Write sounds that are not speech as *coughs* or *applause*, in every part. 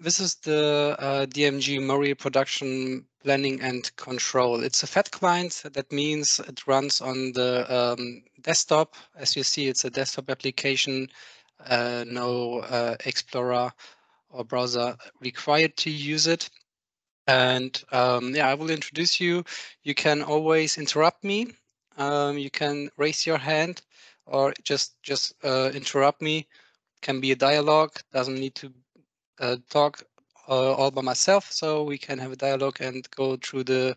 this is the uh, DMG Mori production planning and control. It's a FAT client. That means it runs on the um, desktop. As you see, it's a desktop application. Uh, no uh, Explorer or browser required to use it. And um, yeah, I will introduce you. You can always interrupt me. Um, you can raise your hand or just just uh, interrupt me. Can be a dialogue. Doesn't need to uh, talk uh, all by myself. So we can have a dialogue and go through the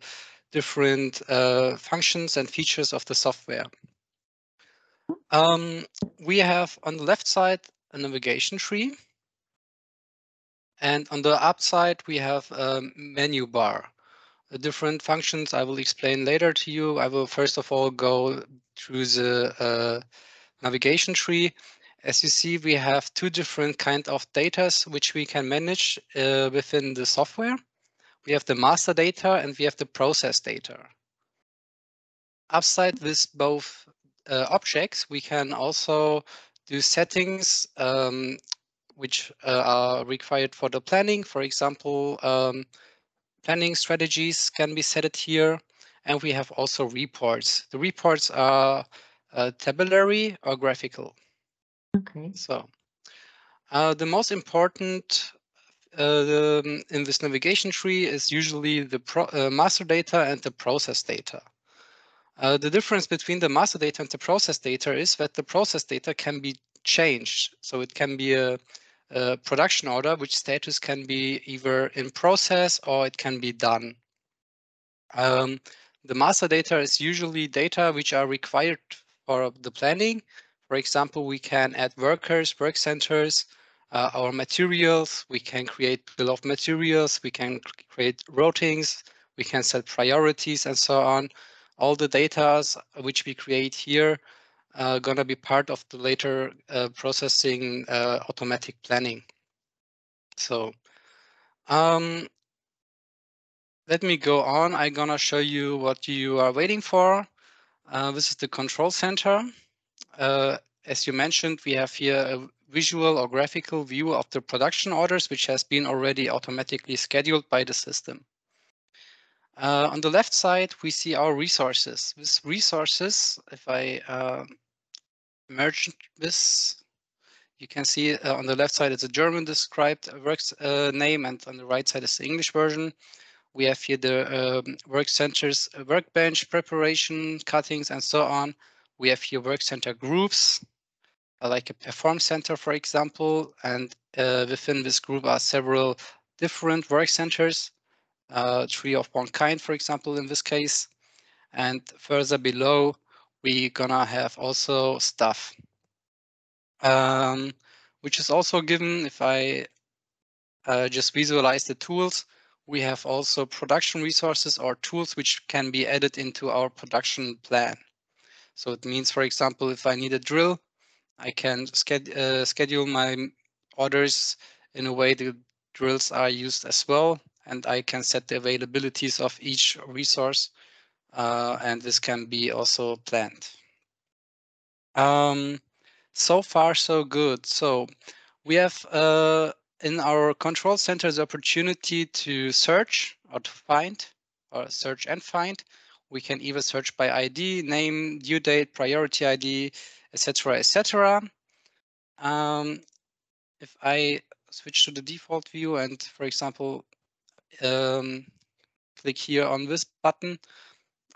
different uh, functions and features of the software. Um, we have on the left side a navigation tree and on the up side, we have a menu bar. The different functions I will explain later to you. I will first of all go through the uh, navigation tree. As you see, we have two different kind of data which we can manage uh, within the software. We have the master data and we have the process data. Upside with both uh, objects, we can also do settings um, which uh, are required for the planning. For example, um, planning strategies can be set here. And we have also reports. The reports are uh, tabulary or graphical. Okay. So uh, the most important uh, the, in this navigation tree is usually the uh, master data and the process data. Uh, the difference between the master data and the process data is that the process data can be changed. So it can be a uh, production order, which status can be either in process or it can be done. Um, the master data is usually data which are required for the planning. For example, we can add workers, work centers, uh, our materials, we can create bill of materials, we can create routings, we can set priorities and so on. All the data which we create here uh, going to be part of the later uh, processing uh, automatic planning. So um, let me go on. I'm going to show you what you are waiting for. Uh, this is the control center. Uh, as you mentioned, we have here a visual or graphical view of the production orders, which has been already automatically scheduled by the system. Uh, on the left side, we see our resources. With resources, if I uh, merge this. You can see uh, on the left side it's a German described works uh, name and on the right side is the English version. We have here the um, work centers, uh, workbench preparation, cuttings and so on. We have here work center groups, like a perform center, for example, and uh, within this group are several different work centers, uh, three of one kind, for example, in this case. And further below, we gonna have also stuff, um, which is also given if I uh, just visualize the tools. We have also production resources or tools which can be added into our production plan. So it means, for example, if I need a drill, I can uh, schedule my orders in a way the drills are used as well, and I can set the availabilities of each resource uh, and this can be also planned. Um, so far, so good. So we have uh, in our control center the opportunity to search or to find or search and find. We can either search by ID, name, due date, priority ID, etc., etc. Um, if I switch to the default view and, for example, um, click here on this button,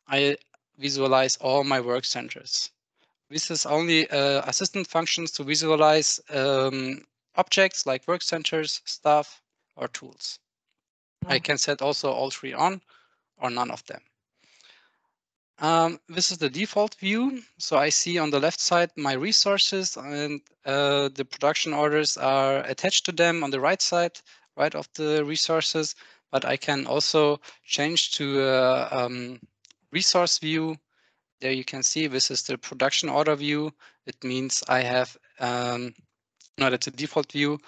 I visualize all my work centers. This is only uh, assistant functions to visualize um, objects like work centers, stuff, or tools. I can set also all three on or none of them. Um, this is the default view. So I see on the left side my resources and uh, the production orders are attached to them on the right side, right of the resources. But I can also change to uh, um, resource view. There you can see this is the production order view. It means I have, um, no, that's a default view,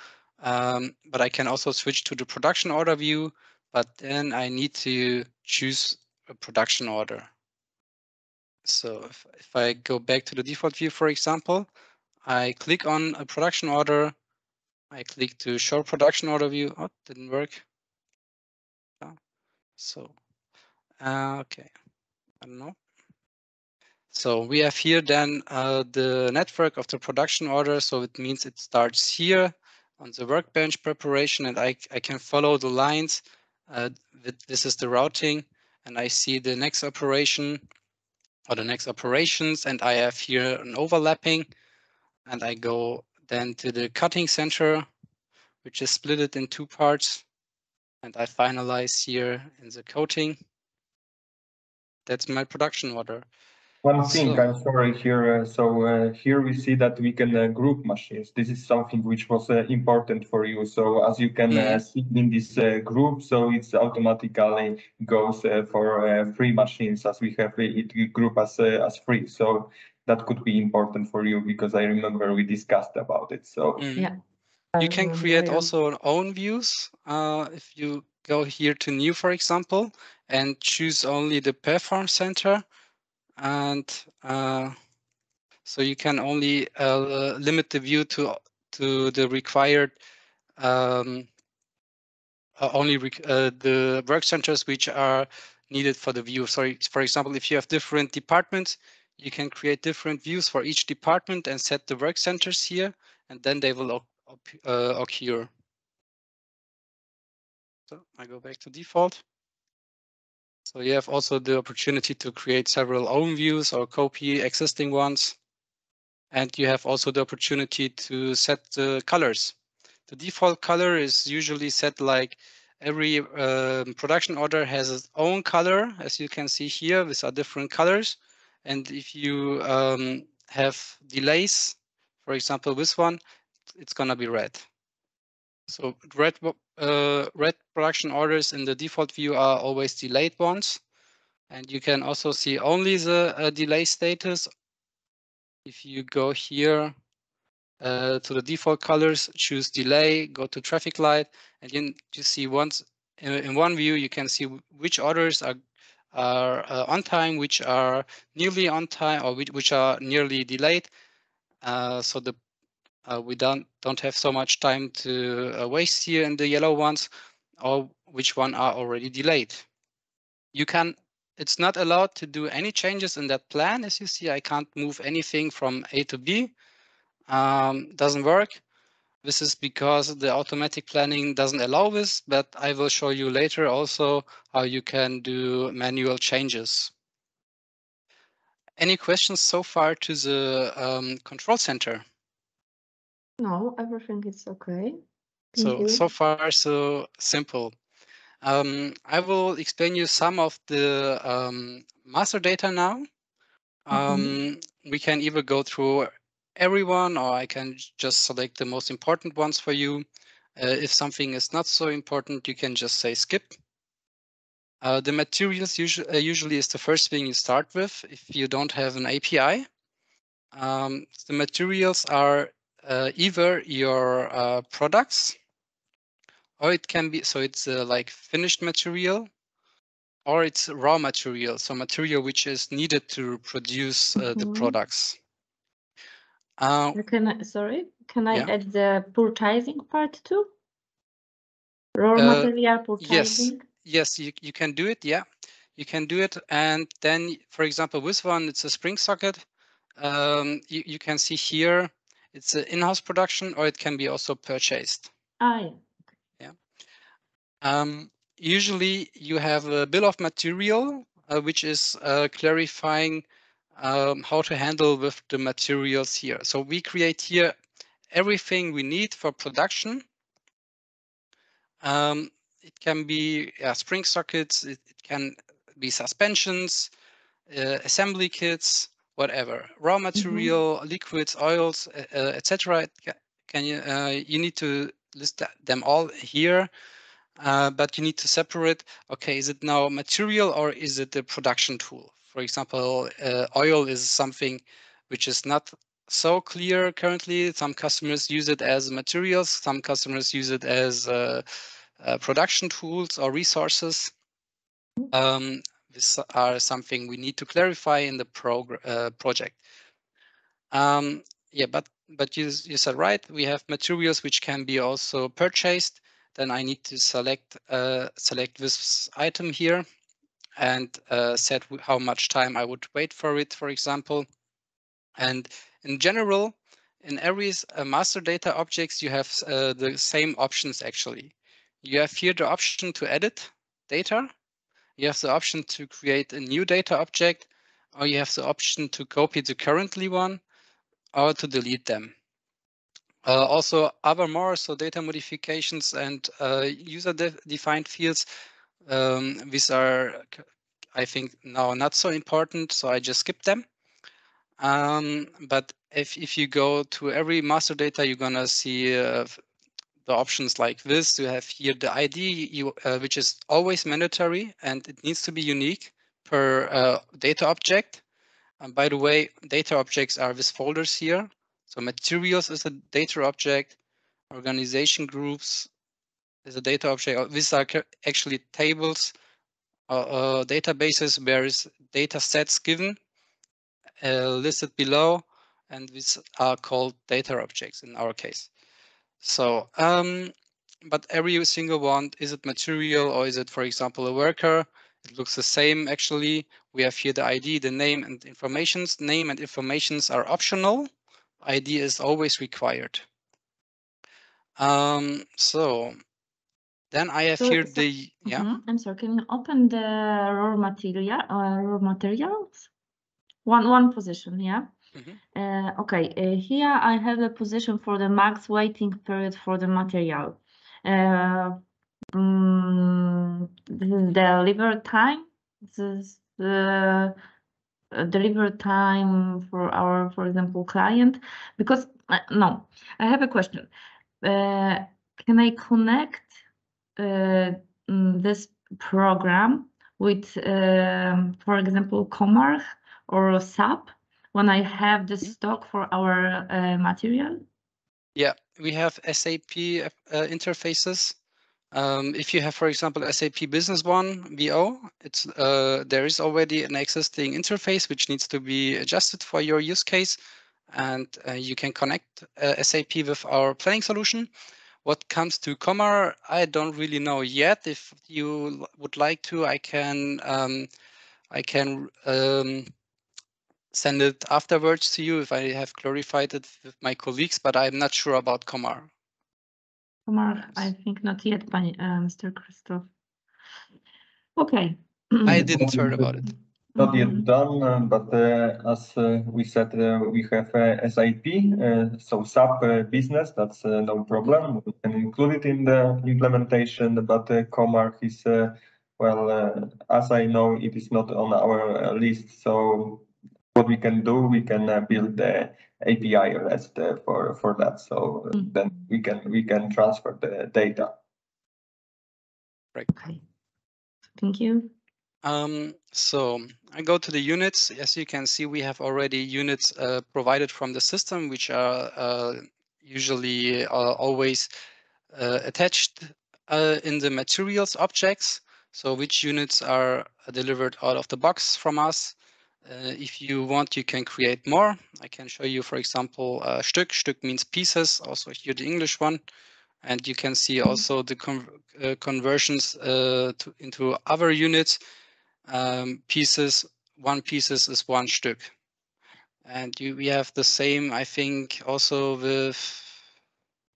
um, but I can also switch to the production order view, but then I need to choose a production order. So if, if I go back to the default view, for example, I click on a production order, I click to show production order view. Oh, didn't work. So, uh, okay, I don't know. So we have here then uh, the network of the production order. So it means it starts here on the workbench preparation and I, I can follow the lines. Uh, this is the routing and I see the next operation or the next operations and I have here an overlapping and I go then to the cutting center, which is split it in two parts and I finalize here in the coating. That's my production order. One thing, so, I'm sorry here. Uh, so uh, here we see that we can uh, group machines. This is something which was uh, important for you. So as you can -hmm. see in this uh, group, so it's automatically goes for free machines as we have it group as as free. So that could be important for you because I remember we discussed about it. So mm. yeah, you can create also own views if you go here to new, for example, and choose only the perform center and uh, so you can only uh, limit the view to to the required um, uh, only uh, the work centers which are needed for the view. So, for example, if you have different departments, you can create different views for each department and set the work centers here, and then they will uh, occur. So I go back to default. So you have also the opportunity to create several own views or copy existing ones. And you have also the opportunity to set the colors. The default color is usually set like every um, production order has its own color, as you can see here, these are different colors. And if you um, have delays, for example, this one, it's gonna be red. So red, uh, red production orders in the default view are always delayed ones. And you can also see only the uh, delay status. If you go here uh, to the default colors, choose delay, go to traffic light, and then you see once in, in one view, you can see which orders are are uh, on time, which are nearly on time, or which, which are nearly delayed. Uh, so the uh, we don't don't have so much time to uh, waste here in the yellow ones or which one are already delayed. You can, it's not allowed to do any changes in that plan. As you see, I can't move anything from A to B. Um, doesn't work. This is because the automatic planning doesn't allow this, but I will show you later also how you can do manual changes. Any questions so far to the um, control center? No, everything is okay. Thank so, you. so far, so simple. Um, I will explain you some of the um, master data now. Mm-hmm. Um, mm -hmm. We can either go through everyone or I can just select the most important ones for you. Uh, if something is not so important, you can just say skip. Uh, the materials usually, uh, usually is the first thing you start with if you don't have an API. Um, the materials are uh, either your uh, products or it can be so it's uh, like finished material or it's raw material so material which is needed to produce mm -hmm. the mm-hmm. products uh, can I, sorry can i yeah. add the purchasing part too raw uh, material purchasing yes yes you, you can do it yeah you can do it and then for example this one it's a spring socket um, you, you can see here it's an in-house production or it can be also purchased. Ah, yeah. Yeah. Um, usually you have a bill of material, uh, which is uh, clarifying um, how to handle with the materials here. So we create here everything we need for production. Um, it can be yeah, spring sockets, it, it, can be suspensions, uh, assembly kits, whatever raw mm-hmm. material, mm -hmm. liquids, oils, uh, uh etc. Can you uh, you need to list them all here, uh, but you need to separate. Okay, is it now material or is it the production tool? For example, uh, oil is something which is not so clear currently. Some customers use it as materials. Some customers use it as uh, production tools or resources. Mm-hmm. Um, these are something we need to clarify in the uh, project. Um, yeah, but but you, you said right, we have materials which can be also purchased. Then I need to select uh, select this item here and uh, set how much time I would wait for it, for example. And in general, in every uh, master data objects, you have uh, the same options actually. You have here the option to edit data. You have the option to create a new data object, or you have the option to copy the currently one or to delete them. Uh, also, other more, so data modifications and uh, user-defined fields, um, these are, I think, now not so important, so I just skip them. Um, but if, if you go to every master data, you're gonna see uh, the options like this. You have here the ID, you, uh, which is always mandatory and it needs to be unique per uh, data object. And by the way, data objects are these folders here. So materials is a data object, organization groups is a data object. These are actually tables, uh, uh, databases where is data sets given uh, listed below, and these are called data objects in our case. So, um, but every single one, is it material or is it, for example, a worker? It looks the same actually. We have here the ID, the name and informations. Name and informations are optional. ID is always required. Um, so then I have so, here so, the, yeah. Mm -hmm. I'm sorry, can you open the raw material, uh, raw materials? One, one position, yeah? Mm -hmm. uh, okay, uh, here I have a position for the max waiting period for the material. Uh, um, deliver time, this is the uh, deliver time for our, for example, client. Because uh, no, I have a question. Uh, can I connect mm, this program with, um, for example, Comarch or SAP when I have the mm-hmm. stock for our uh, material? Yeah, we have SAP uh, interfaces. Um, if you have, for example, SAP Business One VO, it's uh, there is already an existing interface which needs to be adjusted for your use case, and uh, you can connect uh, SAP with our planning solution. What comes to Comarch, I don't really know yet. If you would like to, I can um, I can um, send it afterwards to you if I have clarified it with my colleagues, but I'm not sure about Comarch. Comarch, I think not yet, by uh, Mr. Christoph. Okay. I didn't heard about it. Not yet mm-hmm. done, uh, but uh, as uh, we said, uh, we have uh, SAP, uh, so SAP business, that's no problem. We can include it in the implementation, but uh, Comarch is, well, as I know, it is not on our list. So what we can do, we can uh, build the API REST uh, for for that. So mm. then we can we can transfer the data. Right. Okay. Thank you. Um, so I go to the units. As you can see, we have already units uh, provided from the system, which are uh, usually uh, always uh, attached in the materials objects. So which units are delivered out of the box from us. Uh, if you want, you can create more. I can show you, for example, uh, Stück. Stück means pieces, also here the English one. And you can see also the con uh, conversions uh, to, into other units. Um, pieces, one pieces is one Stück. And you, we have the same, I think, also with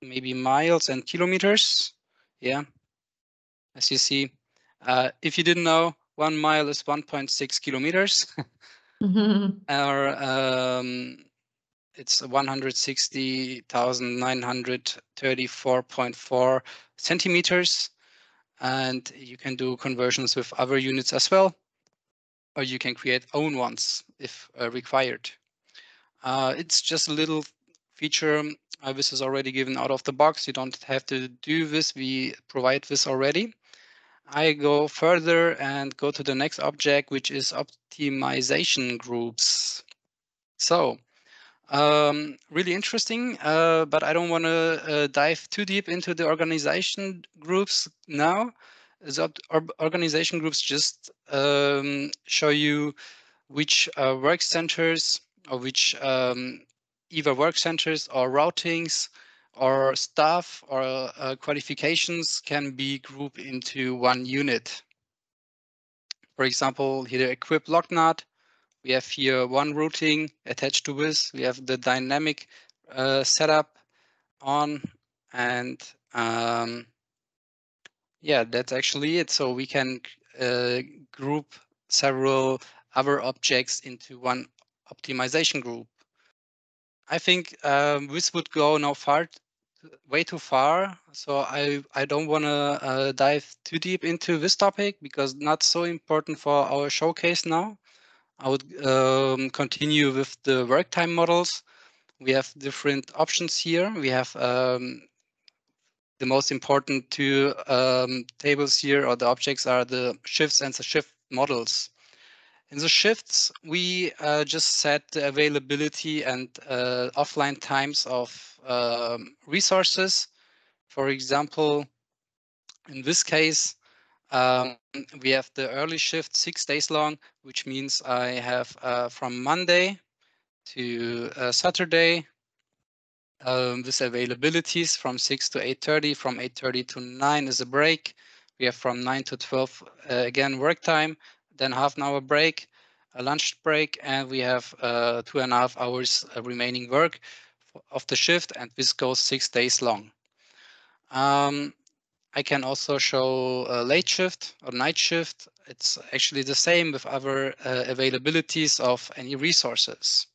maybe miles and kilometers. Yeah, as you see. Uh, if you didn't know, one mile is 1.6 kilometers. *laughs* Mm-hmm. Um, it's 160,934.4 centimeters. And you can do conversions with other units as well, or you can create own ones if uh, required. Uh, it's just a little feature. Uh, this is already given out of the box. You don't have to do this. We provide this already. I go further and go to the next object, which is optimization groups. So um, really interesting, uh, but I don't want to uh, dive too deep into the organization groups now. The organization groups just um, show you which uh, work centers or which um, either work centers or routings or staff or uh, qualifications can be grouped into one unit. For example, here the equip lognut. We have here one routing attached to this. We have the dynamic uh, setup on and um, yeah, that's actually it. So we can uh, group several other objects into one optimization group. I think um, this would go now far, way too far. So I, I don't want to uh, dive too deep into this topic because not so important for our showcase now. I would um, continue with the work time models. We have different options here. We have um, the most important two um, tables here or the objects are the shifts and the shift models. In the shifts, we uh, just set the availability and uh, offline times of um, resources. For example, in this case, um, we have the early shift six days long, which means I have uh, from Monday to uh, Saturday um, this availabilities from 6 to 8.30, from 8.30 to 9 is a break. We have from 9 to 12, uh, again, work time, then half an hour break, a lunch break, and we have uh, two and a half hours remaining work of the shift, and this goes six days long. Um, I can also show a late shift or night shift. It's actually the same with other uh, availabilities of any resources.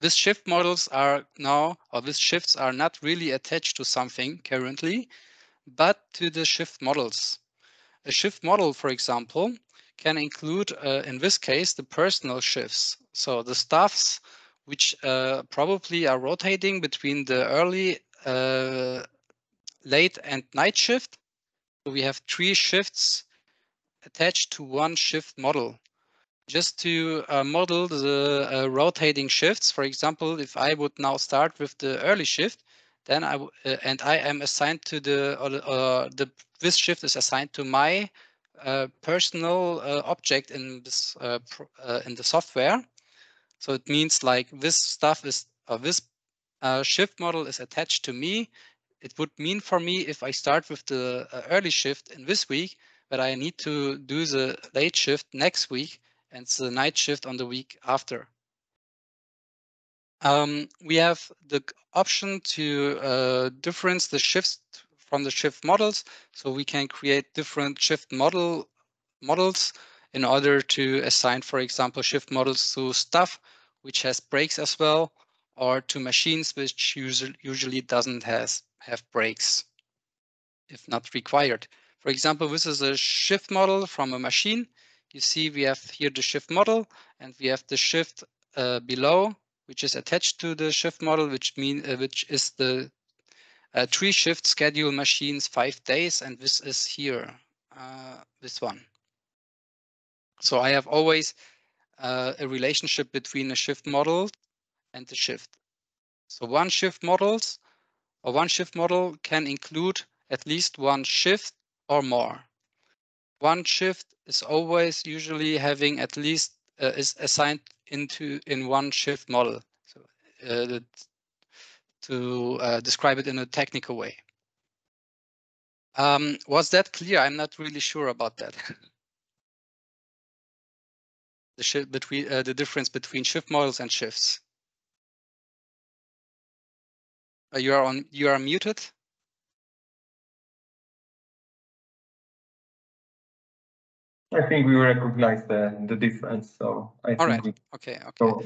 These shift models are now, or these shifts are not really attached to something currently, but to the shift models. A shift model, for example, can include, uh, in this case, the personal shifts. So the staffs which uh, probably are rotating between the early, uh, late and night shift. So we have three shifts attached to one shift model just to uh, model the uh, rotating shifts. For example, if I would now start with the early shift, then I uh, and I am assigned to the or, the this shift is assigned to my uh, personal uh, object in this uh, in the software. So it means like this stuff is or this shift model is attached to me. It would mean for me if I start with the early shift in this week, but I need to do the late shift next week and the night shift on the week after. Um, we have the option to uh, difference the shifts from the shift models. So we can create different shift model models in order to assign, for example, shift models to stuff which has breaks as well, or to machines which usually, doesn't has, have breaks if not required. For example, this is a shift model from a machine you see we have here the shift model and we have the shift uh, below, which is attached to the shift model, which mean uh, which is the uh, three shift schedule machines five days, and this is here, uh, this one. So I have always uh, a relationship between a shift model and the shift. So one shift models or one shift model can include at least one shift or more one shift is always usually having at least uh, is assigned into in one shift model. So uh, to uh, describe it in a technical way. Um, was that clear? I'm not really sure about that. *laughs* the shift between uh, the difference between shift models and shifts. Uh, you are on. You are muted. I think we recognize the the difference. So I think. All right. Okay. Okay. So,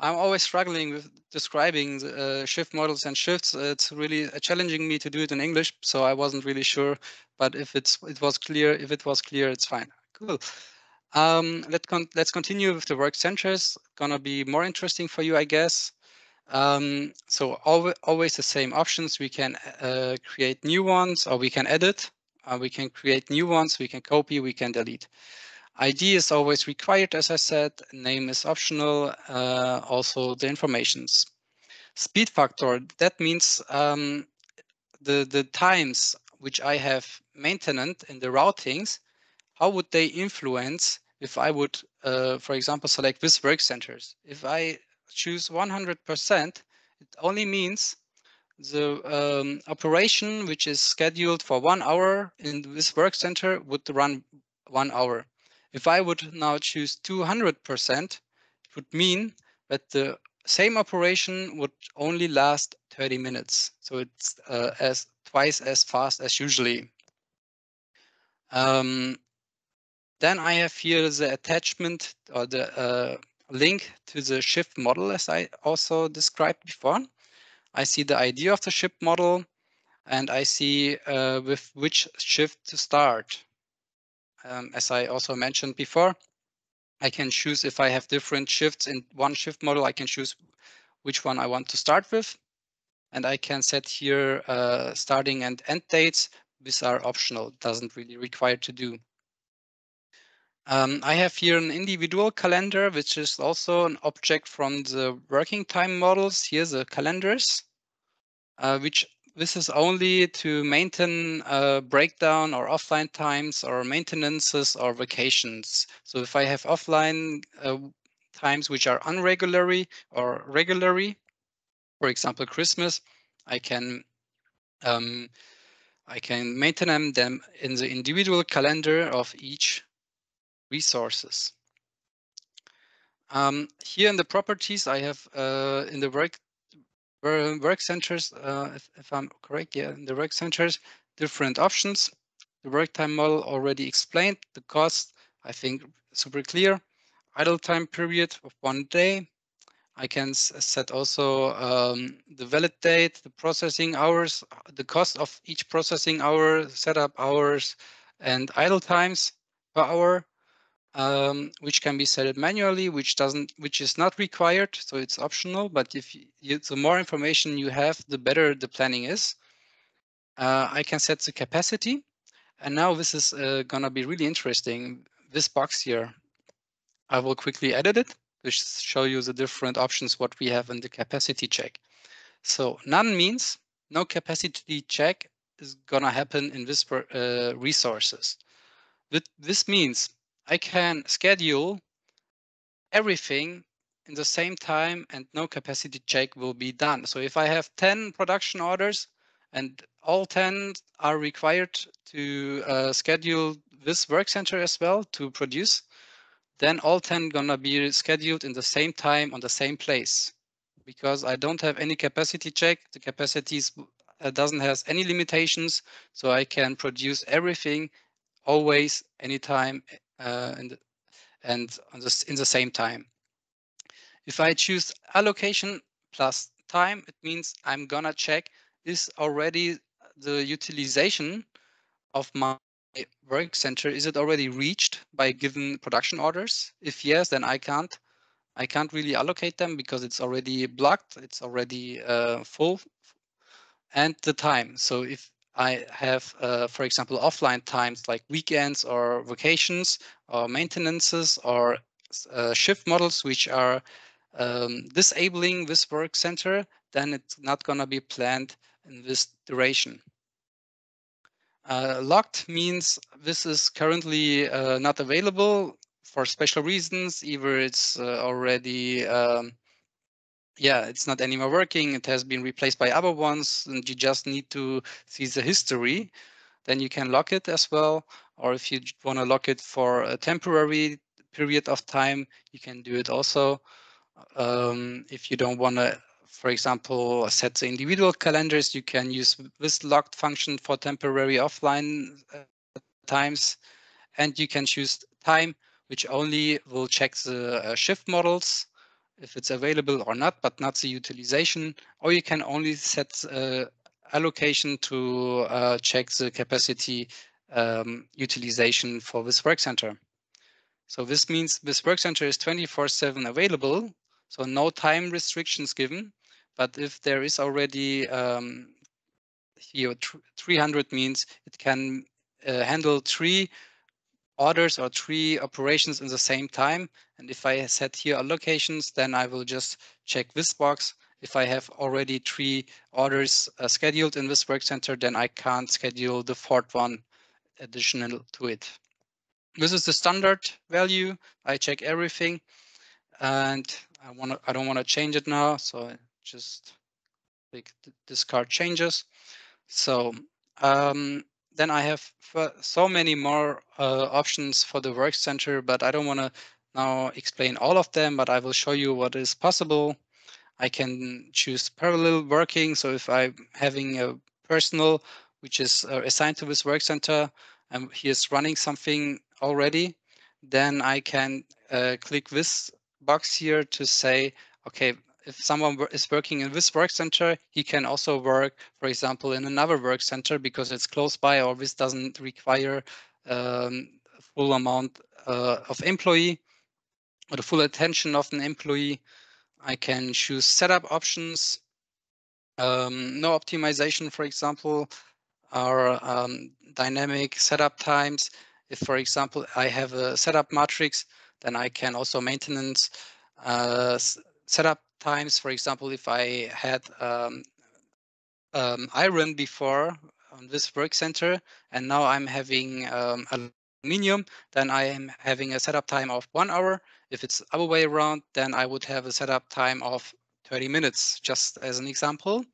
I'm always struggling with describing uh, shift models and shifts. It's really challenging me to do it in English, so I wasn't really sure. But if it's it was clear, if it was clear, it's fine. Cool. Um, let's con let's continue with the work centers. Gonna be more interesting for you, I guess. Um, so always always the same options. We can uh, create new ones, or we can edit. Uh, we can create new ones, we can copy, we can delete. ID is always required, as I said. Name is optional. Uh, also the informations. Speed factor, that means um, the, the times which I have maintenance in the routings, how would they influence if I would, uh, for example, select this work centers? If I choose 100%, It only means the um, operation which is scheduled for one hour in this work center would run one hour. If I would now choose 200%, it would mean that the same operation would only last 30 minutes. So it's uh, as twice as fast as usually. Um, then I have here the attachment or the uh, link to the shift model as I also described before. I see the idea of the shift model and I see uh, with which shift to start. Um, as I also mentioned before, I can choose if I have different shifts in one shift model, I can choose which one I want to start with. And I can set here uh, starting and end dates. These are optional, doesn't really require to do. Um, I have here an individual calendar, which is also an object from the working time models. Here's the calendars, uh, which this is only to maintain a breakdown or offline times or maintenances or vacations. So if I have offline uh, times which are unregulary or regularly, for example, Christmas, I can um, I can maintain them in the individual calendar of each resources. Um, here in the properties, I have uh, in the work work centers, uh, if, if, I'm correct, yeah, in the work centers, different options. The work time model already explained. The cost, I think, super clear. Idle time period of one day. I can set also um, the valid date, the processing hours, the cost of each processing hour, setup hours, and idle times per hour um, which can be set manually, which doesn't, which is not required, so it's optional. But if you, the more information you have, the better the planning is. Uh, I can set the capacity, and now this is uh, gonna be really interesting. This box here, I will quickly edit it to show you the different options what we have in the capacity check. So none means no capacity check is gonna happen in this uh, resources. This means I can schedule everything in the same time and no capacity check will be done. So if I have 10 production orders and all 10 are required to uh, schedule this work center as well to produce, then all 10 gonna be scheduled in the same time on the same place. Because I don't have any capacity check, the capacities uh, doesn't has any limitations, so I can produce everything always, anytime, and and the, in the same time. If I choose allocation plus time, it means I'm gonna check is already the utilization of my work center is it already reached by given production orders if yes then i can't i can't really allocate them because it's already blocked it's already uh, full and the time so if I have, uh, for example, offline times like weekends or vacations or maintenances or uh, shift models which are um, disabling this work center, then it's not going to be planned in this duration. Uh, locked means this is currently uh, not available for special reasons. Either it's uh, already um, yeah, it's not anymore working. It has been replaced by other ones, and you just need to see the history. Then you can lock it as well. Or if you want to lock it for a temporary period of time, you can do it also. Um, if you don't want to, for example, set the individual calendars, you can use this locked function for temporary offline uh, times. And you can choose time, which only will check the uh, shift models if it's available or not, but not the utilization, or you can only set uh, allocation to uh, check the capacity um, utilization for this work center. So this means this work center is 24-7 available, so no time restrictions given. But if there is already um, here 300 means it can uh, handle three orders or three operations in the same time. And if I set here allocations, then I will just check this box. If I have already three orders uh, scheduled in this work center, then I can't schedule the fourth one additional to it. This is the standard value. I check everything and I want to, I don't want to change it now. So I just click discard changes. So um, then I have so many more uh, options for the work center, but I don't want to now explain all of them, but I will show you what is possible. I can choose parallel working. So if I'm having a personal which is uh, assigned to this work center and he is running something already, then I can uh, click this box here to say, okay, if someone is working in this work center, he can also work, for example, in another work center because it's close by or this doesn't require um, full amount uh, of employee or the full attention of an employee. I can choose setup options, um, no optimization, for example, or um, dynamic setup times. If, for example, I have a setup matrix, then I can also maintenance uh, setup times. For example, if I had um, um, iron before on this work center, and now I'm having um, aluminium, then I am having a setup time of one hour. If it's other way around, then I would have a setup time of 30 minutes, just as an example.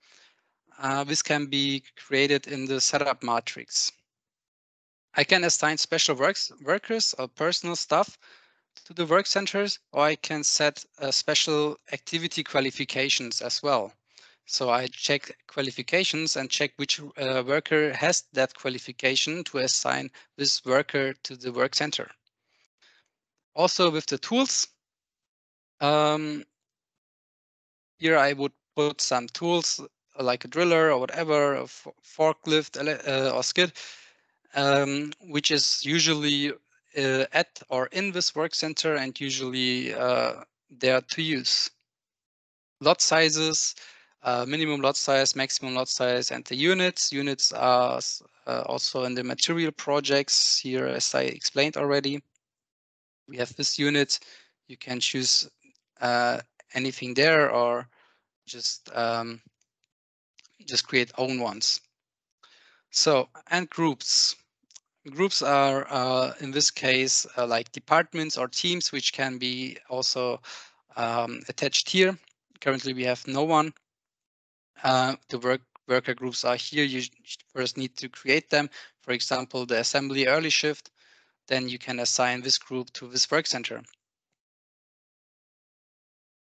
Uh, this can be created in the setup matrix. I can assign special works, workers or personal stuff to the work centers, or I can set uh, special activity qualifications as well. So I check qualifications and check which uh, worker has that qualification to assign this worker to the work center. Also with the tools, um, here I would put some tools like a driller or whatever, a forklift uh, or skid, um, which is usually uh, at in this work center and usually uh, there to use. Lot sizes, uh, minimum lot size, maximum lot size, and the units. Units are uh, also in the material projects here, as I explained already. We have this unit. You can choose uh, anything there or just um, just create own ones. So, and groups. Groups are, uh, in this case, uh, like departments or teams, which can be also um, attached here. Currently, we have no one. Uh, the work worker groups are here. You first need to create them. For example, the assembly early shift. Then you can assign this group to this work center.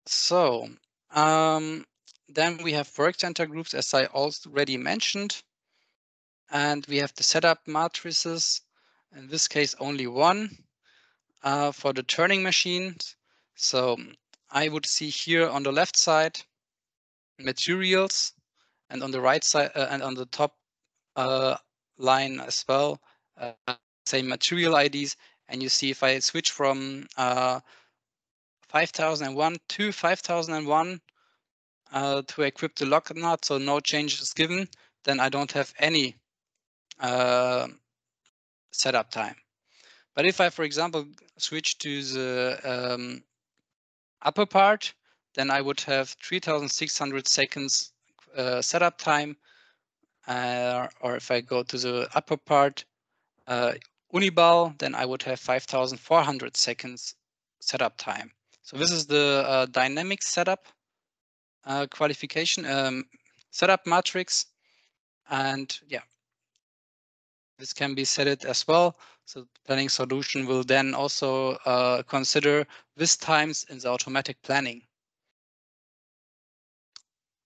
So um, then we have work center groups, as I already mentioned. And we have the setup matrices, in this case, only one uh, for the turning machines. So I would see here on the left side, materials, and on the right side uh, and on the top uh, line as well, uh, same material IDs. And you see if I switch from uh, 5001 to 5001 uh, to equip the lock nut, so no change is given, then I don't have any uh, setup time. But if I, for example, switch to the um, upper part, then I would have 3600 seconds uh, setup time. Uh, or if I go to the upper part, uh, Uniball, then I would have 5400 seconds setup time. So this is the uh, dynamic setup uh, qualification um, setup matrix. And yeah, this can be set it as well. So planning solution will then also uh, consider this times in the automatic planning.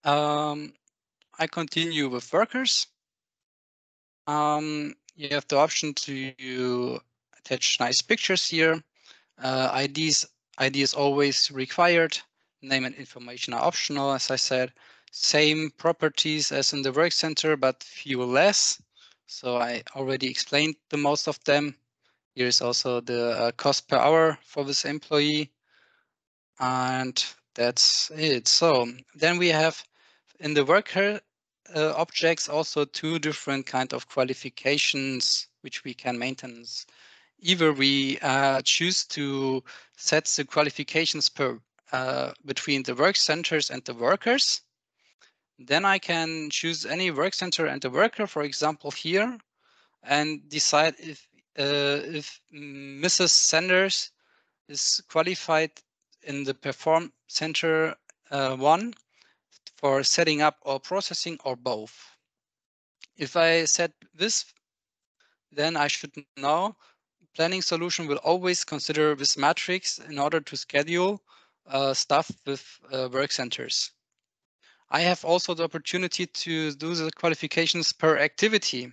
Um, I continue with workers. Um, you have the option to attach nice pictures here. Uh, IDs, ID is always required. Name and information are optional, as I said. Same properties as in the work center, but few less. So I already explained the most of them. Here's also the uh, cost per hour for this employee. And that's it. So then we have in the worker uh, objects also two different kind of qualifications which we can maintain. Either we uh, choose to set the qualifications per uh, between the work centers and the workers. Then I can choose any work center and a worker, for example, here, and decide if uh, if Mrs. Sanders is qualified in the perform center uh, one for setting up or processing or both. If I set this, then I should know planning solution will always consider this matrix in order to schedule uh, stuff with uh, work centers. I have also the opportunity to do the qualifications per activity.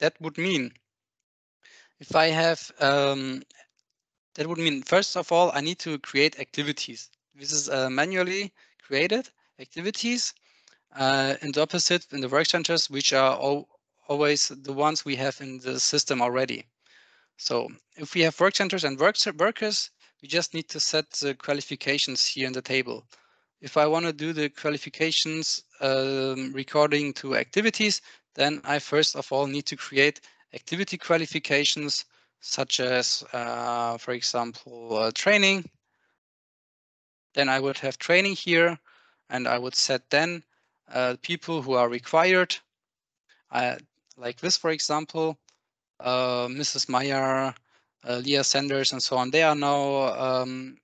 That would mean if I have, um, that would mean first of all, I need to create activities. This is uh, manually created activities uh, and the opposite in the work centers, which are all, always the ones we have in the system already. So if we have work centers and work workers, we just need to set the qualifications here in the table. If I want to do the qualifications um, recording to activities, then I first of all need to create activity qualifications such as, uh, for example, uh, training. Then I would have training here and I would set then uh, people who are required, like this, for example, uh, Mrs. Meyer, uh, Leah Sanders, and so on. They are now um,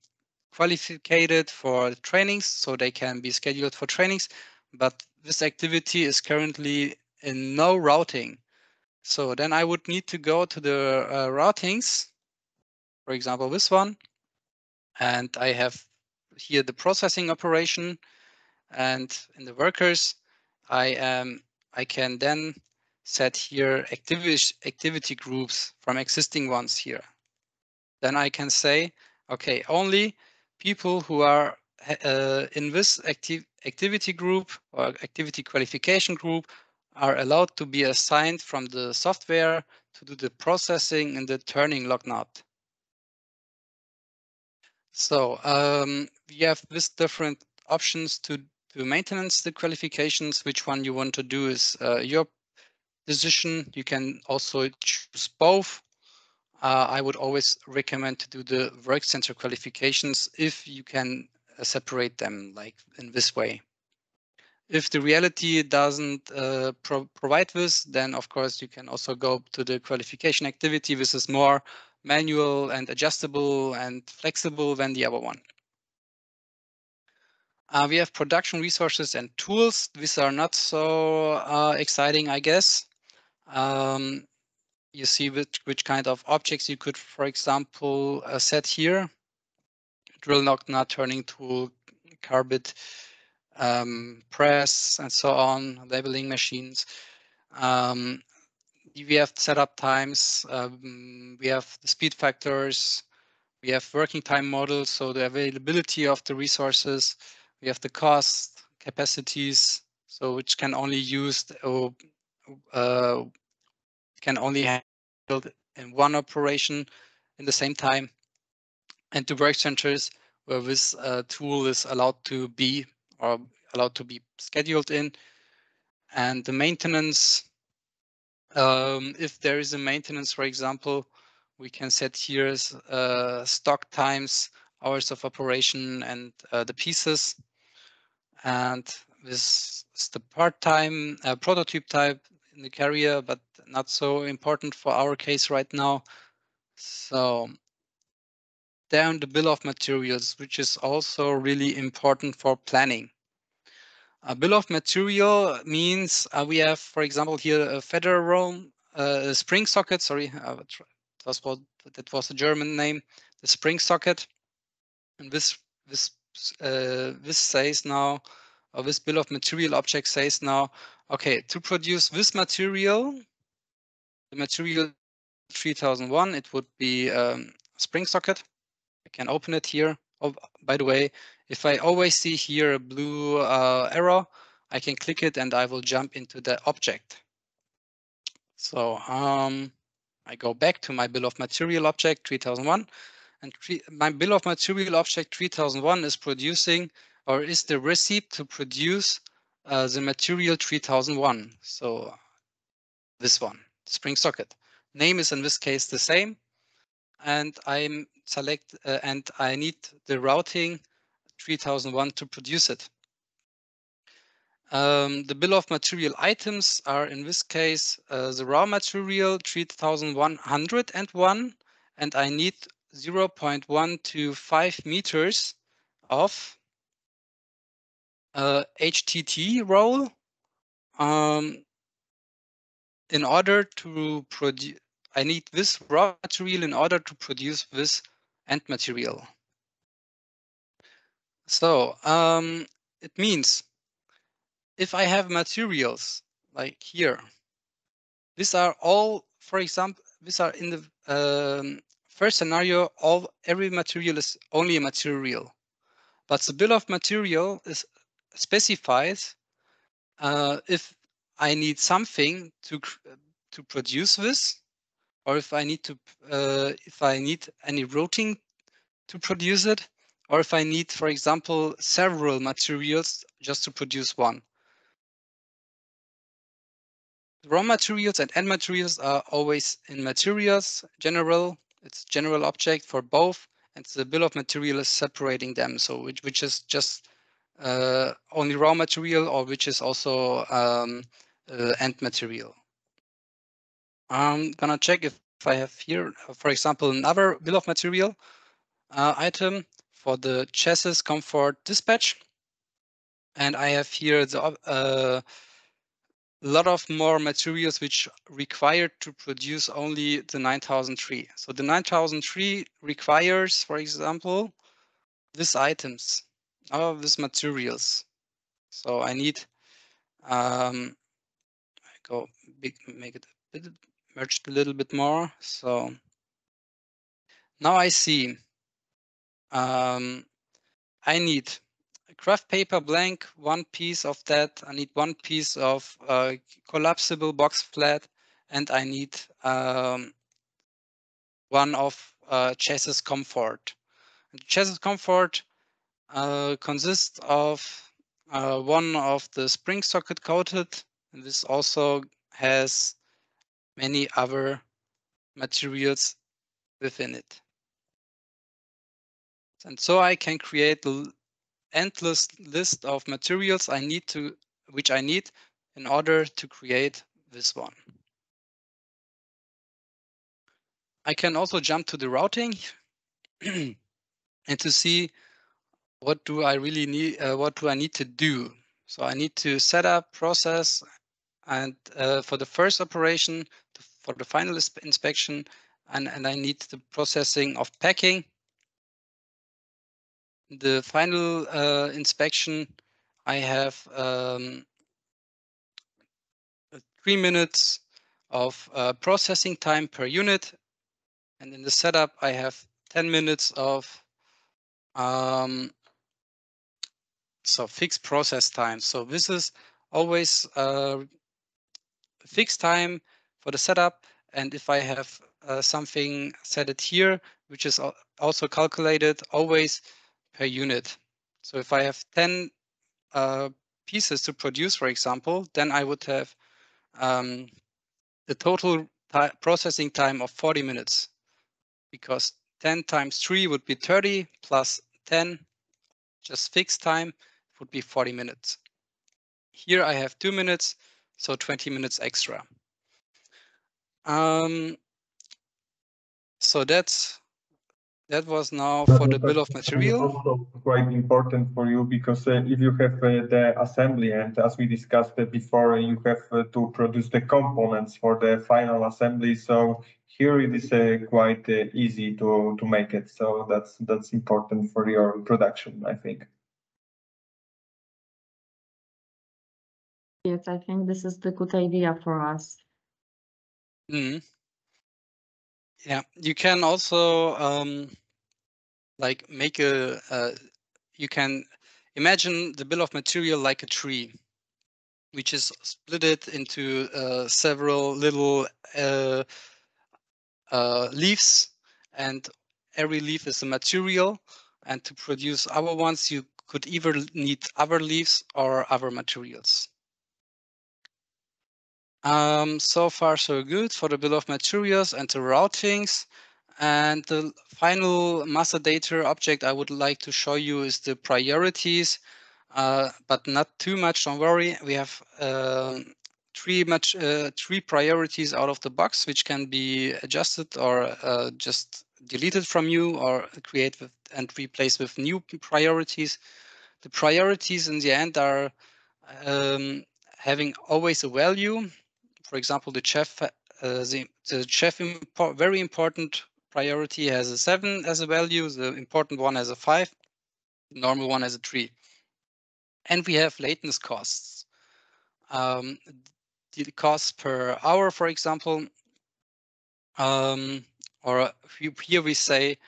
qualified for trainings, so they can be scheduled for trainings. But this activity is currently in no routing. So then I would need to go to the uh, routings, for example, this one, and I have here the processing operation and in the workers, I am I can then set here activity activity groups from existing ones here. Then I can say, okay, only people who are uh, in this active activity group or activity qualification group are allowed to be assigned from the software to do the processing and the turning log node. So um, we have this different options to to maintenance the qualifications, which one you want to do is uh, your decision. You can also choose both. Uh, I would always recommend to do the work center qualifications if you can uh, separate them like in this way. If the reality doesn't uh, pro provide this, then of course you can also go to the qualification activity. This is more manual and adjustable and flexible than the other one. Uh, we have production resources and tools. These are not so uh, exciting, I guess. Um, you see which, which kind of objects you could, for example, uh, set here. Drill knock nut turning tool, carbide um, press, and so on, labeling machines. Um, we have setup times, um, we have the speed factors, we have working time models, so the availability of the resources, we have the cost capacities, so which can only used or uh, can only handled in one operation in the same time, and the work centers where this uh, tool is allowed to be or allowed to be scheduled in, and the maintenance. Um, if there is a maintenance, for example, we can set here uh, stock times, hours of operation, and uh, the pieces and this is the part-time uh, prototype type in the carrier, but not so important for our case right now. So down the bill of materials, which is also really important for planning. A bill of material means uh, we have, for example, here a federal uh, spring socket. Sorry, uh, that was that was the German name, the spring socket, and this this uh, this says now, or this bill of material object says now, okay, to produce this material, the material 3001, it would be um, spring socket. I can open it here. Oh, by the way, if I always see here a blue uh, arrow, I can click it and I will jump into the object. So um, I go back to my bill of material object 3001 and my bill of material object 3001 is producing or is the receipt to produce uh, the material 3001. So this one, spring socket. Name is in this case the same. And I'm select uh, and I need the routing 3001 to produce it. Um, the bill of material items are in this case uh, the raw material 3101 and I need 0.125 meters of uh, HTT role um, in order to produce. I need this raw material in order to produce this end material. So um, it means if I have materials like here, these are all, for example, these are in the um, first scenario, all every material is only a material, but the bill of material is specifies uh, if I need something to to produce this, or if I need to uh, if I need any routing to produce it, or if I need, for example, several materials just to produce one. raw materials and end materials are always in materials general. It's general object for both, and the bill of material is separating them. So which which is just uh, only raw material or which is also um, uh, end material. I'm gonna check if, I have here, for example, another bill of material uh, item for the chassis comfort dispatch. And I have here the uh, a lot of more materials which required to produce only the 9003. So the 9003 requires, for example, these items, all of these materials. So I need, um, I go big, make it a bit, merge a little bit more. So now I see, um, I need a craft paper blank, one piece of that. I need one piece of uh, collapsible box flat, and I need um, one of uh, chassis comfort. And chassis comfort uh, consists of uh, one of the spring socket coated, and this also has many other materials within it. And so I can create an endless list of materials I need to, which I need in order to create this one. I can also jump to the routing *clears throat* and to see what do I really need, uh, what do I need to do? So I need to set up process and uh, for the first operation, for the final inspection, and, and I need the processing of packing the final uh, inspection, I have um, three minutes of uh, processing time per unit. And in the setup, I have 10 minutes of um, so fixed process time. So this is always uh, fixed time for the setup. And if I have uh, something set it here, which is also calculated always per unit. So if I have 10 uh, pieces to produce, for example, then I would have um, the total processing time of 40 minutes because 10 times 3 would be 30 plus 10 just fixed time would be 40 minutes. Here I have two minutes, so 20 minutes extra. Um, so that's that was now for the bill of material. Also quite important for you because uh, if you have uh, the assembly and as we discussed before, you have uh, to produce the components for the final assembly. So here it is uh, quite uh, easy to to make it. So that's that's important for your production, I think. Yes, I think this is the good idea for us. Mm. Yeah, you can also um, like make a, uh, you can imagine the bill of material like a tree, which is split it into uh, several little uh, uh, leaves and every leaf is a material and to produce our ones you could either need other leaves or other materials. Um, so far, so good for the bill of materials and the routings. And the final master data object I would like to show you is the priorities, uh, but not too much, don't worry. We have uh, three much uh, three priorities out of the box, which can be adjusted or uh, just deleted from you or create with, and replace with new priorities. the priorities in the end are um, having always a value. For example, the chef, uh, the, the chef very important priority has a seven as a value, the important one has a five, the normal one has a three. And we have latency costs. Um, the cost per hour, for example, um, or here we say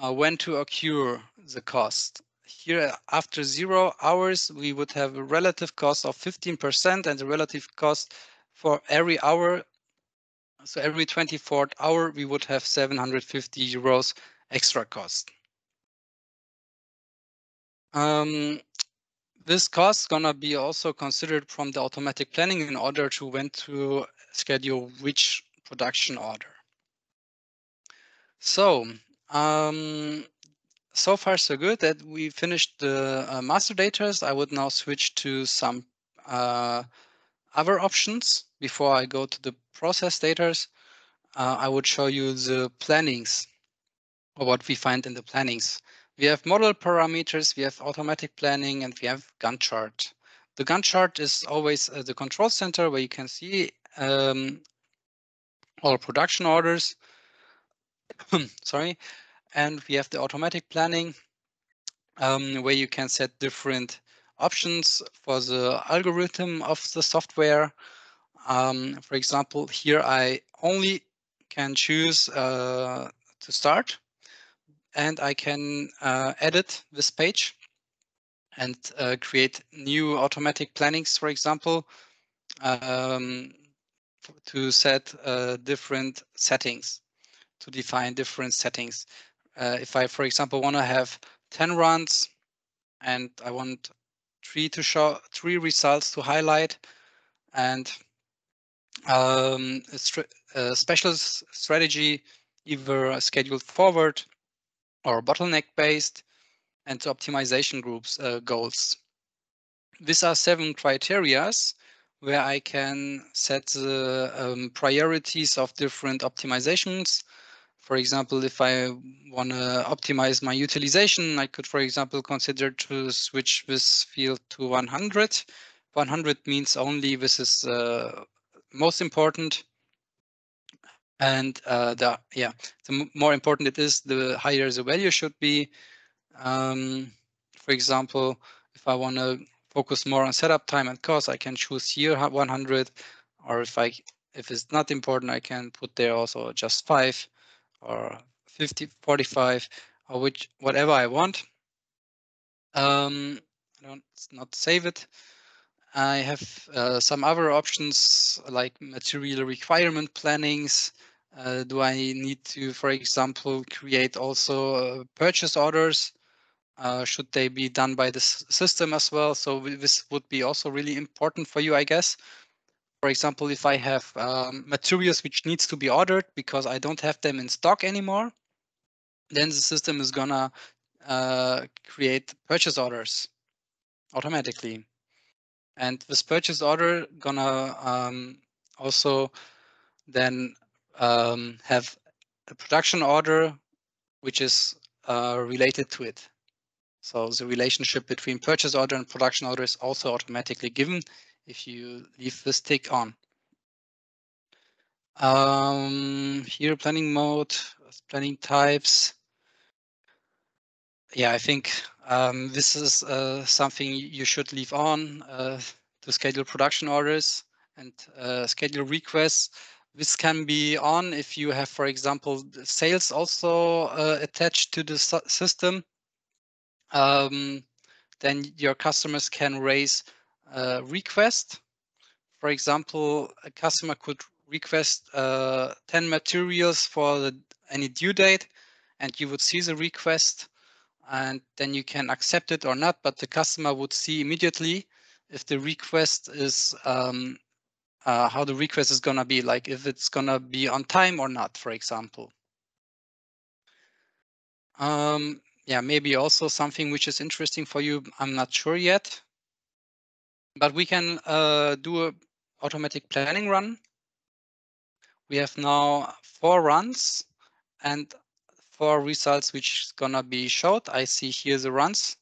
uh, when to occur the cost. Here, after zero hours, we would have a relative cost of 15% and the relative cost for every hour. So every 24th hour, we would have 750 euros extra cost. Um, this cost is gonna be also considered from the automatic planning in order to when to schedule which production order. So um, so far so good that we finished the uh, master data. I would now switch to some uh, other options before I go to the process data. Uh, I would show you the plannings or what we find in the plannings. We have model parameters, we have automatic planning, and we have Gantt chart. The Gantt chart is always uh, the control center where you can see um, all production orders. *coughs* Sorry, and we have the automatic planning um, where you can set different options for the algorithm of the software. Um, for example, here I only can choose uh, to start and I can uh, edit this page and uh, create new automatic plannings, for example, um, to set uh, different settings, to define different settings. Uh, if I, for example, want to have 10 runs and I want three to show three results to highlight and um, a, a special strategy either scheduled forward or bottleneck based and to optimization groups uh, goals. These are seven criterias where I can set the um, priorities of different optimizations for example, if I want to optimize my utilization, I could, for example, consider to switch this field to 100. 100 means only this is uh, most important. And uh, the yeah, the more important it is, the higher the value should be. Um, for example, if I want to focus more on setup time and cost, I can choose here 100. Or if I if it's not important, I can put there also just five or 50, 45, or which whatever I want. Um, I don't not save it. I have uh, some other options like material requirement plannings. Uh, do I need to, for example, create also uh, purchase orders? Uh, should they be done by the system as well? So this would be also really important for you, I guess. For example, if I have um, materials which needs to be ordered because I don't have them in stock anymore, then the system is gonna uh, create purchase orders automatically. And this purchase order gonna um, also then um, have a production order which is uh, related to it. So the relationship between purchase order and production order is also automatically given if you leave this tick on. Um, here planning mode, planning types. Yeah, I think um, this is uh, something you should leave on uh, to schedule production orders and uh, schedule requests. This can be on if you have, for example, sales also uh, attached to the system. Um, then your customers can raise uh, request. For example, a customer could request uh, 10 materials for the, any due date and you would see the request and then you can accept it or not, but the customer would see immediately if the request is um, uh, how the request is going to be, like if it's going to be on time or not, for example. Um, yeah, maybe also something which is interesting for you, I'm not sure yet, but we can uh, do a automatic planning run. We have now four runs and four results which is gonna be showed. I see here the runs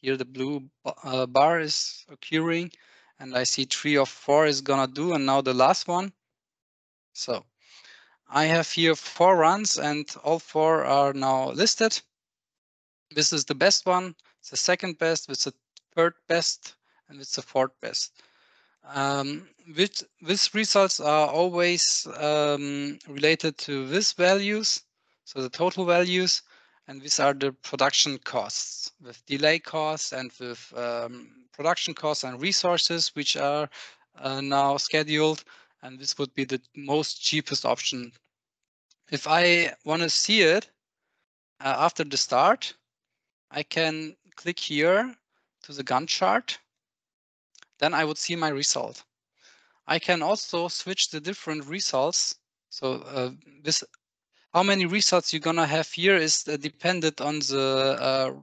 here the blue uh, bar is occurring and I see three of four is gonna do and now the last one. So I have here four runs and all four are now listed. This is the best one, the second best, it's the third best, and it's the fourth best. Um, which these results are always um, related to these values, so the total values, and these are the production costs with delay costs and with um, production costs and resources which are uh, now scheduled, and this would be the most cheapest option. If I want to see it uh, after the start, I can click here to the Gantt chart then I would see my result. I can also switch the different results. So uh, this, how many results you're gonna have here is uh, dependent on the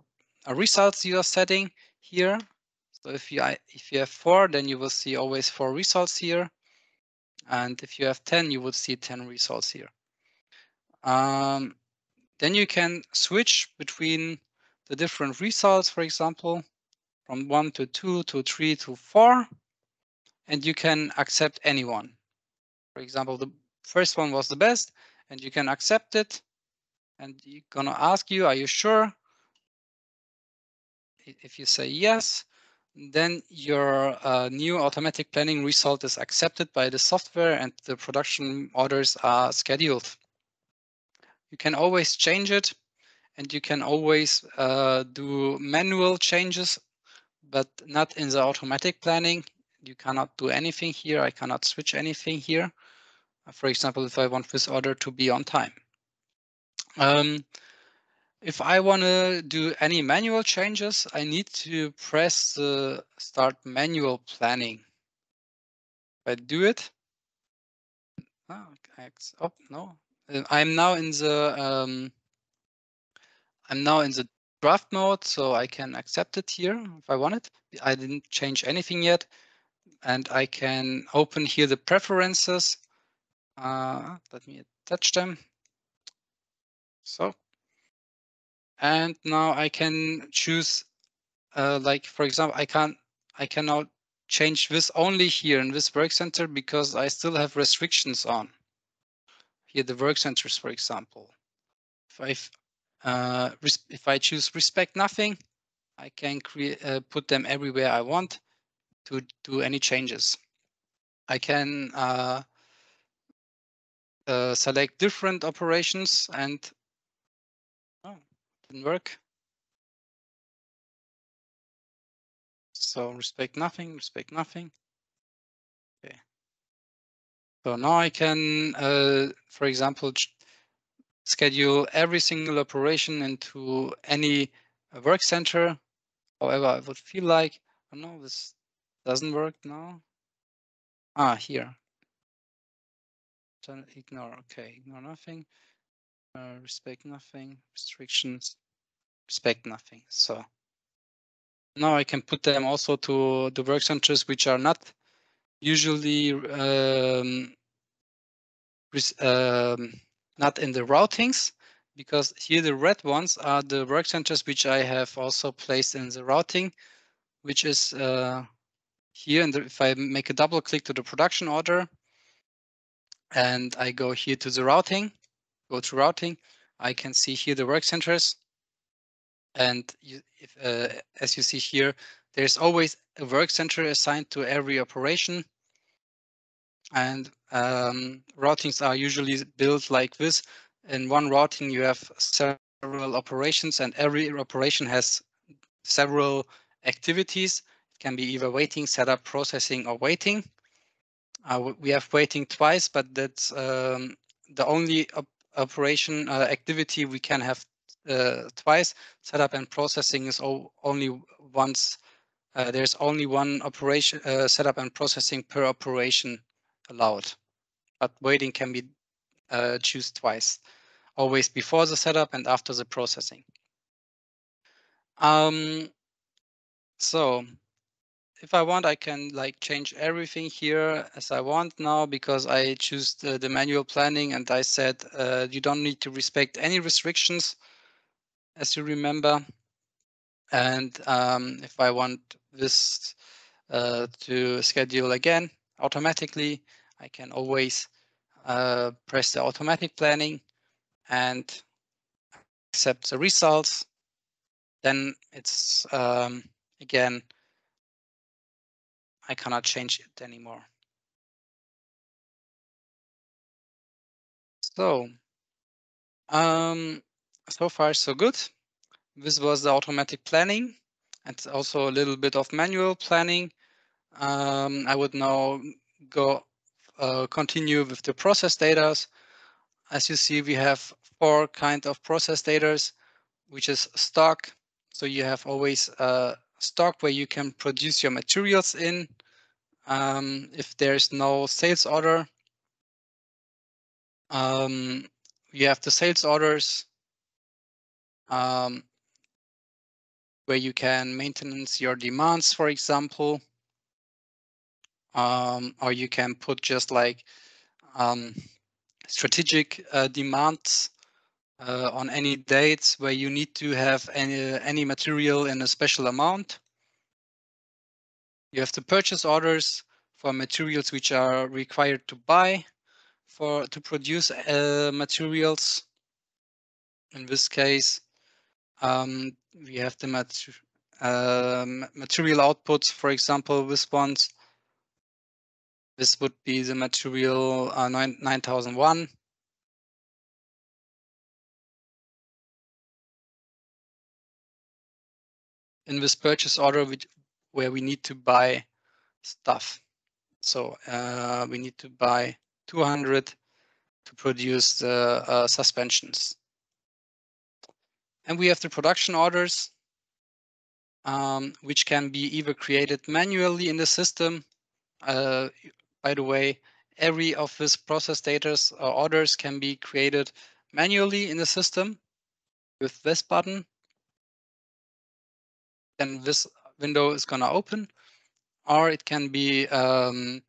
uh, results you are setting here. So if you if you have four, then you will see always four results here, and if you have ten, you would see ten results here. Um, then you can switch between the different results, for example from one to two to three to four, and you can accept anyone. For example, the first one was the best, and you can accept it, and you're gonna ask you, are you sure? If you say yes, then your uh, new automatic planning result is accepted by the software and the production orders are scheduled. You can always change it and you can always uh, do manual changes but not in the automatic planning. You cannot do anything here. I cannot switch anything here. Uh, for example, if I want this order to be on time. Um, if I want to do any manual changes, I need to press the start manual planning. If I do it, oh, oh no, uh, I'm now in the um, I'm now in the draft mode, so I can accept it here if I want it. I didn't change anything yet. And I can open here the preferences. Uh, let me attach them. So, and now I can choose, uh, like, for example, I can I cannot change this only here in this work center because I still have restrictions on. Here, the work centers, for example. If uh, if I choose respect nothing, I can create uh, put them everywhere I want to do any changes. I can uh, uh, select different operations and oh, didn't work. So respect nothing, respect nothing. Okay. So now I can, uh, for example, schedule every single operation into any work center, however I would feel like. Oh no, this doesn't work now. Ah, here. Ignore, okay, ignore nothing. Uh, respect nothing, restrictions, respect nothing. So now I can put them also to the work centers which are not usually um, um, not in the routings, because here the red ones are the work centers which I have also placed in the routing, which is uh, here. And if I make a double click to the production order and I go here to the routing, go to routing, I can see here the work centers. And you, if, uh, as you see here, there's always a work center assigned to every operation. And um, routings are usually built like this. In one routing, you have several operations and every operation has several activities. It can be either waiting, setup, processing, or waiting. Uh, we have waiting twice, but that's um, the only op operation uh, activity we can have uh, twice. Setup and processing is only once. Uh, there's only one operation uh, setup and processing per operation allowed, but waiting can be uh, choose twice, always before the setup and after the processing. Um, so if I want, I can like change everything here as I want now because I choose the, the manual planning and I said uh, you don't need to respect any restrictions as you remember. And um, if I want this uh, to schedule again automatically, I can always uh, press the automatic planning and accept the results. Then it's um, again, I cannot change it anymore. So, um, so far so good. This was the automatic planning and also a little bit of manual planning. Um, I would now go uh, continue with the process data. As you see, we have four kind of process data, which is stock. So you have always a stock where you can produce your materials in. Um, if there's no sales order, um, you have the sales orders um, where you can maintenance your demands, for example, um, or you can put just like um, strategic uh, demands uh, on any dates where you need to have any, any material in a special amount. You have the purchase orders for materials which are required to buy for to produce uh, materials. In this case, um, we have the mat uh, material outputs, for example, this ones. This would be the material uh, 9, 9001. In this purchase order, which, where we need to buy stuff. So uh, we need to buy 200 to produce the uh, suspensions. And we have the production orders, um, which can be either created manually in the system. Uh, by the way, every of this process data or orders can be created manually in the system with this button. Then this window is going to open, or it can be um,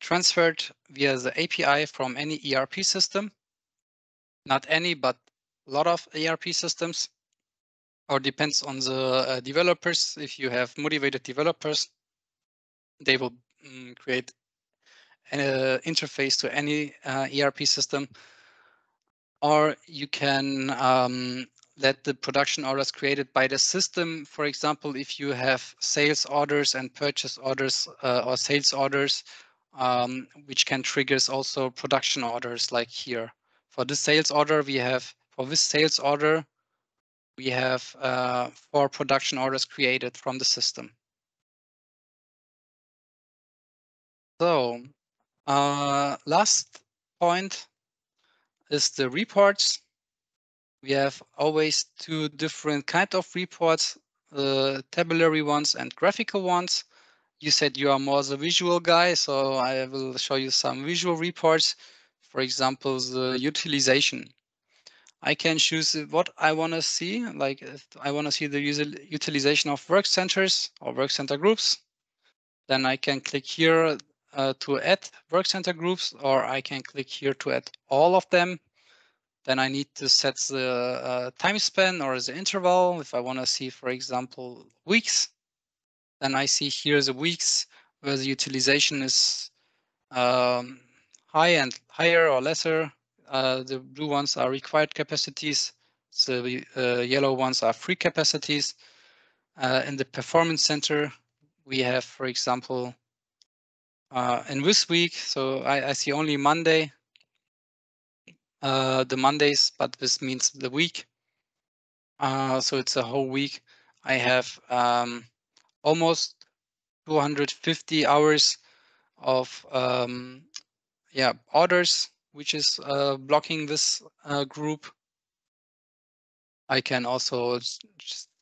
transferred via the API from any ERP system. Not any, but a lot of ERP systems. Or depends on the uh, developers. If you have motivated developers, they will um, create uh, interface to any uh, ERP system. Or you can um, let the production orders created by the system. For example, if you have sales orders and purchase orders uh, or sales orders um, which can triggers also production orders like here. For this sales order, we have, for this sales order, we have uh, four production orders created from the system. So uh, last point is the reports. We have always two different kind of reports, uh, tabulary ones and graphical ones you said you are more the visual guy, so I will show you some visual reports. For example, the utilization. I can choose what I want to see, like I want to see the utilization of work centers or work center groups. Then I can click here uh, to add work center groups, or I can click here to add all of them. Then I need to set the uh, time span or the interval. If I want to see, for example, weeks, then I see here the weeks where the utilization is um, high and higher or lesser. Uh, the blue ones are required capacities. The uh, yellow ones are free capacities. Uh, in the performance center, we have, for example, uh, in this week, so I, I see only Monday, uh, the Mondays, but this means the week. Uh, so it's a whole week. I have um, almost 250 hours of um, yeah orders, which is uh, blocking this uh, group. I can also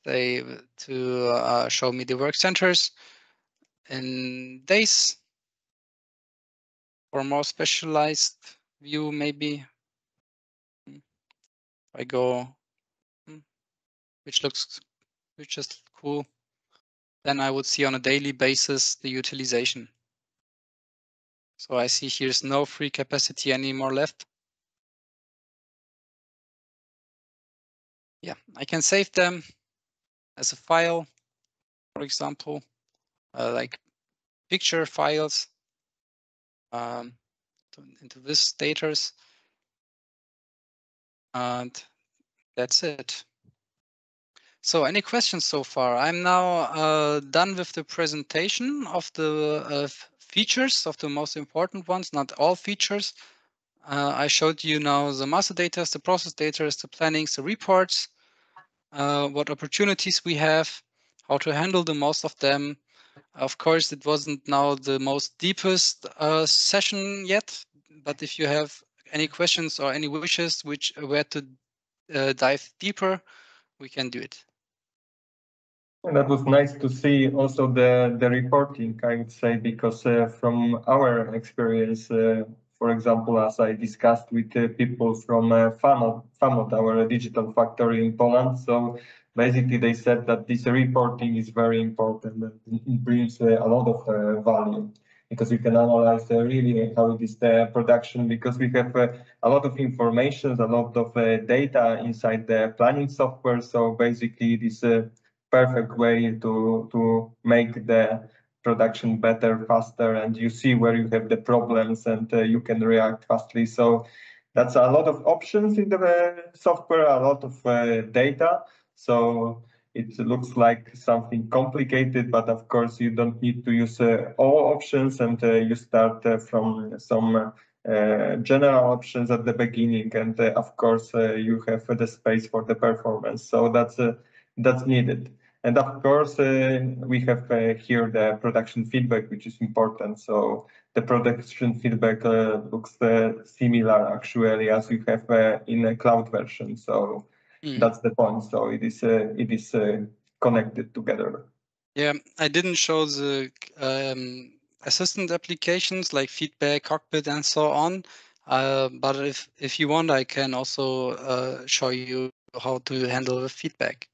say to uh, show me the work centers in days for more specialized view maybe. I go, hmm, which looks, which is cool then I would see on a daily basis the utilization. So I see here's no free capacity anymore left. Yeah, I can save them. as a file, for example, uh, like picture files um, into this status. And that's it. So any questions so far? I'm now uh, done with the presentation of the uh, features of the most important ones, not all features. Uh, I showed you now the master data, the process data, the plannings, the reports, uh, what opportunities we have, how to handle the most of them. Of course, it wasn't now the most deepest uh, session yet, but if you have any questions or any wishes which where to uh, dive deeper, we can do it. That was nice to see also the, the reporting, I would say, because uh, from our experience, uh, for example, as I discussed with uh, people from uh, FAMOT, our digital factory in Poland. So basically they said that this reporting is very important and it brings uh, a lot of uh, value because we can analyze uh, really how it is the production because we have uh, a lot of information, a lot of uh, data inside the planning software. So basically it is a perfect way to, to make the production better, faster, and you see where you have the problems and uh, you can react fastly. So that's a lot of options in the uh, software, a lot of uh, data. So it looks like something complicated, but of course you don't need to use uh, all options and uh, you start uh, from some general options at the beginning. And of course you have the space for the performance. So that's that's needed. And of course, uh, we have uh, here the production feedback, which is important. So the production feedback uh, looks similar actually as you have in a cloud version. So mm. that's the point. So it is it is connected together. Yeah, I didn't show the um, assistant applications like feedback, cockpit, and so on. Uh, but if if you want, I can also uh, show you how to handle the feedback.